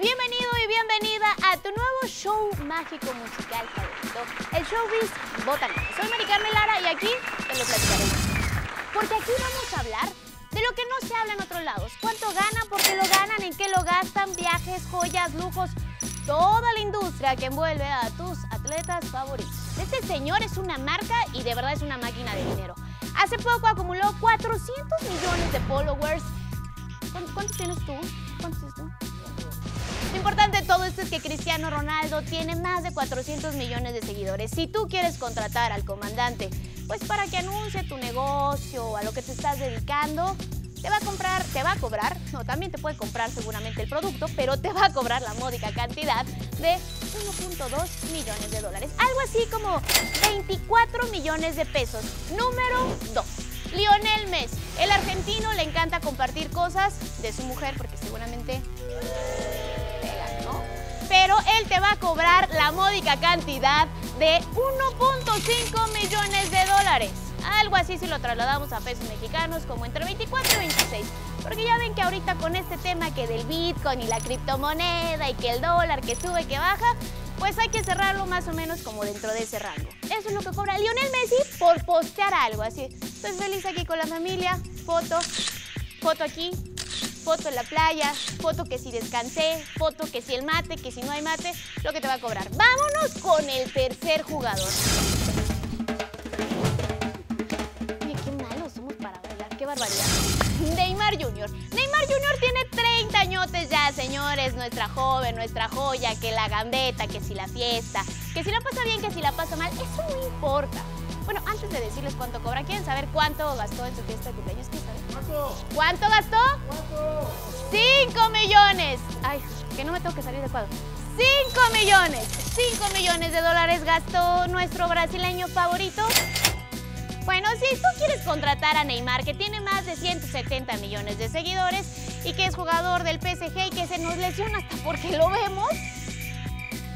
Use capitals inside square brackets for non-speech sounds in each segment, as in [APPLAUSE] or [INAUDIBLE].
bienvenido y bienvenida a tu nuevo show mágico musical favorito, el Showbiz Botanero. Soy Mari Carmen Lara y aquí te lo platicaré. Porque aquí vamos a hablar de lo que no se habla en otros lados. ¿Cuánto ganan? ¿Por qué lo ganan? ¿En qué lo gastan? Viajes, joyas, lujos, toda la industria que envuelve a tus atletas favoritos. Este señor es una marca y de verdad es una máquina de dinero. Hace poco acumuló 400 millones de followers. ¿Cuántos tienes tú? ¿Cuántos tienes tú? Lo importante de todo esto es que Cristiano Ronaldo tiene más de 400 millones de seguidores. Si tú quieres contratar al comandante, pues para que anuncie tu negocio o a lo que te estás dedicando, te va a comprar, te va a cobrar, no, también te puede comprar seguramente el producto, pero te va a cobrar la módica cantidad de 1.2 millones de dólares. Algo así como 24 millones de pesos. Número 2. Lionel Messi. El argentino le encanta compartir cosas de su mujer porque seguramente él te va a cobrar la módica cantidad de 1.5 millones de dólares. Algo así si lo trasladamos a pesos mexicanos como entre 24 y 26. Porque ya ven que ahorita con este tema que del Bitcoin y la criptomoneda y que el dólar que sube y que baja, pues hay que cerrarlo más o menos como dentro de ese rango. Eso es lo que cobra Lionel Messi por postear algo así. Estoy feliz aquí con la familia, foto, foto aquí, foto en la playa, foto que si descansé, foto que si el mate, que si no hay mate, lo que te va a cobrar. Vámonos con el tercer jugador. Oye, qué malos somos para bailar, qué barbaridad. Neymar Jr. Neymar Jr. tiene 30 añotes ya, señores. Nuestra joven, nuestra joya, que la gambeta, que si la fiesta, que si la pasa bien, que si la pasa mal, eso no importa. Bueno, antes de decirles cuánto cobra, ¿quieren saber cuánto gastó en su fiesta de cumpleaños? ¿Cuánto? ¿Cuánto gastó? ¿Cuánto? ¡Cinco millones! Ay, que no me tengo que salir de cuadro. ¡Cinco millones! ¡Cinco millones de dólares gastó nuestro brasileño favorito. Bueno, si tú quieres contratar a Neymar, que tiene más de 170 millones de seguidores y que es jugador del PSG y que se nos lesiona hasta porque lo vemos,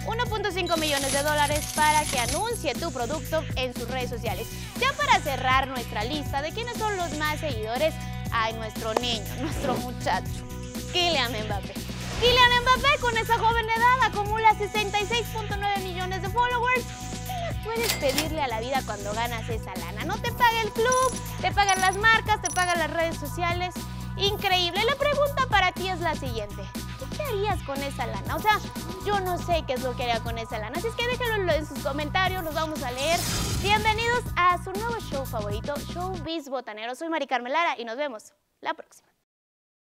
1.5 millones de dólares para que anuncie tu producto en sus redes sociales. Ya para cerrar nuestra lista de quiénes son los más seguidores, hay nuestro niño, [LAUGHS] nuestro muchacho, Kylian Mbappé. Kylian Mbappé con esa joven edad acumula 66.9 millones de followers. ¿Qué más puedes pedirle a la vida cuando ganas esa lana? No te paga el club, te pagan las marcas, te pagan las redes sociales. Increíble. La pregunta para ti es la siguiente. Qué harías con esa lana? O sea, yo no sé qué es lo que haría con esa lana. Así es que déjenlo en sus comentarios, los vamos a leer. Bienvenidos a su nuevo show favorito, Showbiz Botanero. Soy Mari Carmelara y nos vemos la próxima.